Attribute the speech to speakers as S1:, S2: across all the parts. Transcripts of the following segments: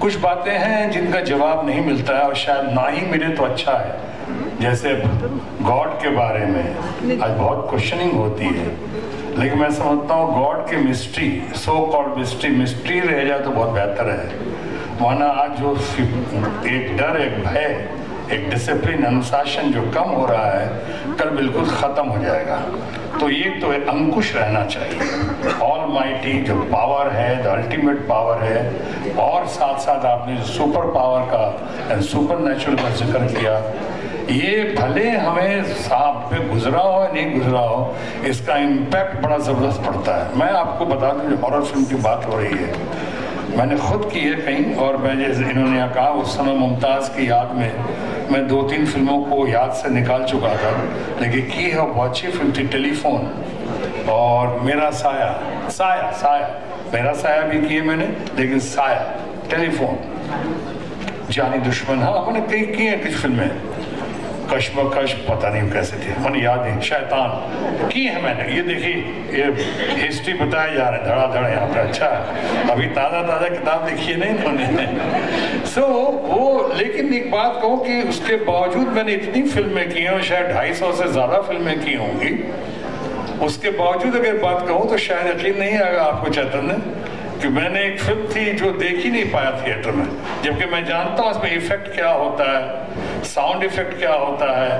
S1: कुछ बातें हैं जिनका जवाब नहीं मिलता है और शायद ना ही मिले तो अच्छा है। जैसे गॉड के बारे में। आज बहुत क्वेश्चनिंग होती है। लेकिन मैं समझता हूँ गॉड की mystery so called mystery mystery रह जाए तो बहुत बेहतर है। वरना आज जो एक डर, एक भय एक डिसिप्लिन अनुशासन जो कम हो रहा है, कल बिल्कुल ख़त्म हो जाएगा। तो ये तो अंकुश रहना चाहिए। ऑल माइटी जो पावर है द अल्टीमेट पावर है, और साथ साथ आपने जो सुपर पावर का एंड सुपर नेचुरल का ज़िक्र किया, ये भले हमें साफ़ पे गुजरा हो या नहीं गुजरा हो, इसका इम्पैक्ट बड़ा ज़बरदस्त पड़ता है। मैं आपको बता दूँ, जो हॉरर फ़िल्म की बात हो रही है, मैंने खुद की है कहीं, और मैं जैसे इन्होंने कहा, उस समय मुमताज़ की याद में मैं दो तीन फ़िल्मों को याद से निकाल चुका था, लेकिन की है बहुत अच्छी फ़िल्म थी टेलीफोन और मेरा साया साया साया। मेरा साया भी किए मैंने, लेकिन साया, टेलीफोन। जानी दुश्मन। हाँ मैंने कई किए हैं कुछ फ़िल्में। कश्मकश पता नहीं कैसे थे। मैंने याद नहीं शैतान। की है मैंने? ये देखिए ये हिस्ट्री बताया जा रहा है धड़ाधड़ यहाँ पे अच्छा है अभी ताज़ा ताज़ा किताब लिखी है नहीं इन्होंने? सो so, वो लेकिन एक बात कहूँ कि उसके बावजूद मैंने इतनी फ़िल्में की हैं शायद ढाई सौ से ज़्यादा फ़िल्में की होंगी। उसके बावजूद अगर बात कहूँ तो शायद यकीन नहीं आएगा आपको चैतन्य। कि मैंने एक फ़िल्म थी जो देख ही नहीं पाया थिएटर में। जबकि मैं जानता हूँ इसमें इफ़ेक्ट क्या होता है साउंड इफ़ेक्ट क्या होता है,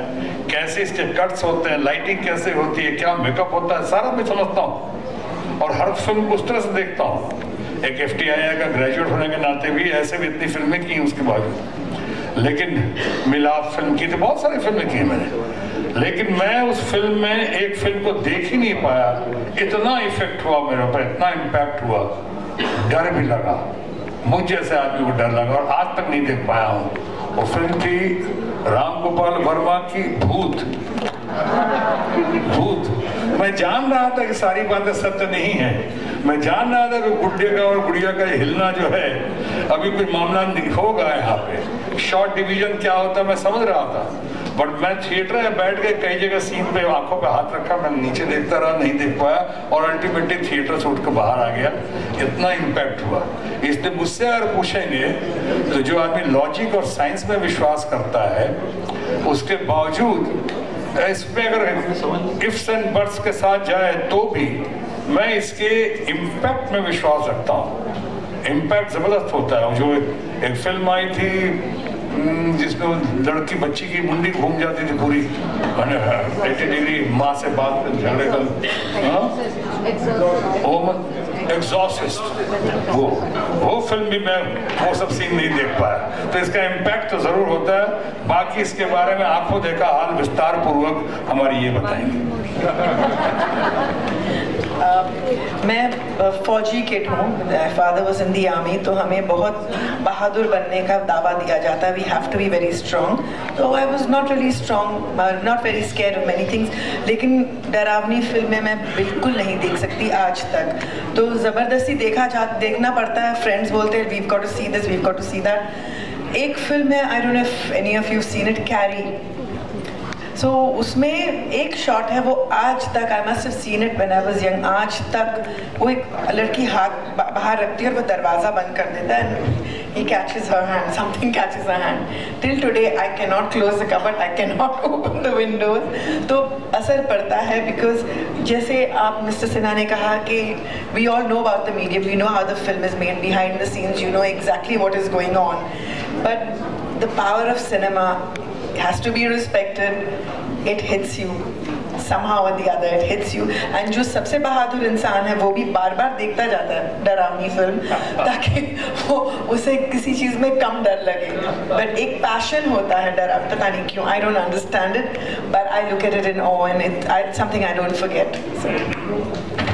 S1: कैसे इसके कट्स होते हैं लाइटिंग कैसे होती है, क्या मेकअप होता है, सारा मैं समझता हूँ। और हर फ़िल्म उस तरह से देखता हूँ। एक एफ़ का ग्रेजुएट होने के नाते भी ऐसे भी इतनी फ़िल्में की उसके बावजूद। लेकिन मिलाप फ़िल्म की तो बहुत सारी फ़िल्में की मैंने। लेकिन मैं उस फ़िल्म में एक फ़िल्म को देख ही नहीं पाया। इतना इफ़ेक्ट हुआ मेरे ऊपर, इतना इम्पैक्ट हुआ। डर भी लगा। मुझ जैसे आदमी को डर लगा और आज तक नहीं देख पाया हूँ। वो फ़िल्म थी राम गोपाल वर्मा की भूत। भूत। मैं जान रहा था कि सारी बातें सत्य नहीं है। मैं जान रहा था कि गुड्डे का और गुड़िया का हिलना जो है, अभी कोई मामला होगा यहाँ पे। शॉर्ट डिवीज़न क्या होता मैं समझ रहा था। बट मैं थिएटर में बैठ के कई जगह सीन पे आँखों पे हाथ रखा, मैं नीचे देखता रहा, नहीं देख पाया, और अल्टीमेटली थिएटर से उठ कर बाहर आ गया। इतना इम्पैक्ट हुआ। इसलिए मुझसे अगर पूछेंगे तो जो आदमी लॉजिक और साइंस में विश्वास करता है, उसके बावजूद इसमें अगर इफ्स एंड बर्ड्स के साथ जाए तो भी मैं इसके इम्पैक्ट में विश्वास रखता हूँ। इम्पैक्ट ज़बरदस्त होता है। जो एक फ़िल्म आई थी जिसमें लड़की बच्ची की मुंडी घूम जाती थी पूरी। एटी डिग्री, माँ से बात झगड़े कर एग्जॉसिस्ट वो वो फ़िल्म भी मैं वो सब सीन नहीं देख पाया। तो इसका इम्पैक्ट तो ज़रूर होता है। बाकी इसके बारे में आपको देखा हाल विस्तार पूर्वक हमारी ये बताएँगे।
S2: मैं फौजी किड हूँ father was in the army तो हमें बहुत बहादुर बनने का दावा दिया जाता है। We have to be very strong तो I was not really strong not very scare of many things लेकिन डरावनी फ़िल्में मैं बिल्कुल नहीं देख सकती आज तक। तो ज़बरदस्ती देखा जा, देखना पड़ता है। फ्रेंड्स बोलते हैं we've got to see this we've got to see that एक फ़िल्म है I don't if any of you seen it Carrie so उसमें एक शॉट है, वो आज तक I must seen it when I was young आज तक वो एक लड़की हाथ बाहर रखती है और वो दरवाज़ा बंद कर देता है he catches her hand something catches her hand till today I can not close the cupboard I can not open the windows तो असर पड़ता है बिकॉज़ जैसे आप मिस्टर सिन्हा ने कहा कि we all know about the medium we know how the film is made behind the scenes you know exactly what is going on but the power of cinema has to be respected. It hits you. Somehow or the other it hits you. And जो सबसे बहादुर इंसान है वो भी बार बार देखता जाता है डरावनी फ़िल्म ताकि वो उसे किसी चीज़ में कम डर लगे. बट एक पैशन होता है डर पता नहीं क्यों I don't understand it but I look at it in awe and it something I don't forget